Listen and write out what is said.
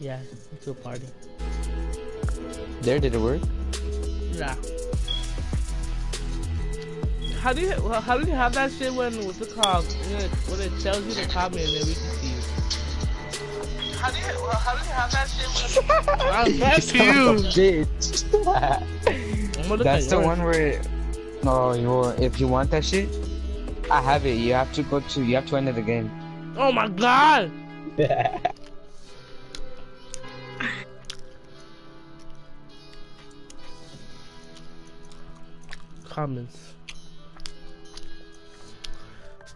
Yeah, to a party. There, did it work? Yeah. How do you how do you have that shit when what's it called when it, when it tells you to comment and then we can see you? How do you how do you have that shit when I'm back to you. Bitch. That's the one where. No, you if you want that shit, I have it. You have to go to. You have to enter the game. Oh my god. Comments.